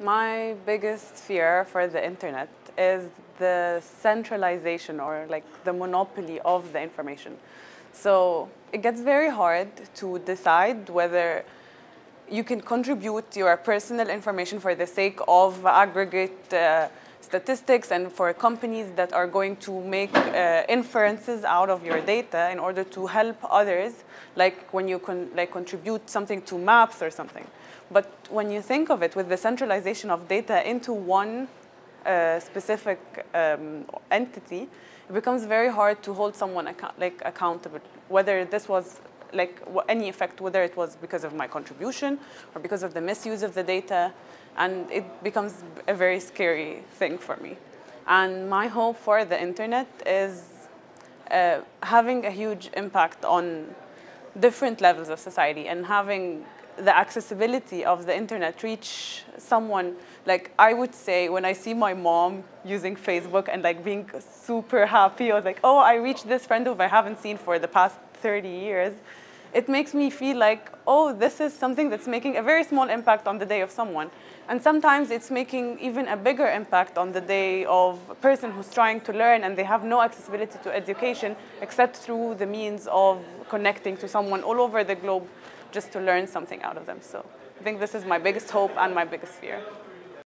My biggest fear for the internet is the centralization or like the monopoly of the information. So it gets very hard to decide whether you can contribute your personal information for the sake of aggregate uh, statistics and for companies that are going to make uh, inferences out of your data in order to help others, like when you can like contribute something to maps or something. But when you think of it with the centralization of data into one uh, specific um, entity, it becomes very hard to hold someone account- like accountable, whether this was like any effect, whether it was because of my contribution or because of the misuse of the data, and it becomes a very scary thing for me. And my hope for the internet is uh, having a huge impact on different levels of society and having the accessibility of the internet reach someone like i would say when i see my mom using facebook and like being super happy or like oh i reached this friend who i haven't seen for the past 30 years it makes me feel like oh this is something that's making a very small impact on the day of someone and sometimes it's making even a bigger impact on the day of a person who's trying to learn and they have no accessibility to education except through the means of connecting to someone all over the globe just to learn something out of them. So I think this is my biggest hope and my biggest fear.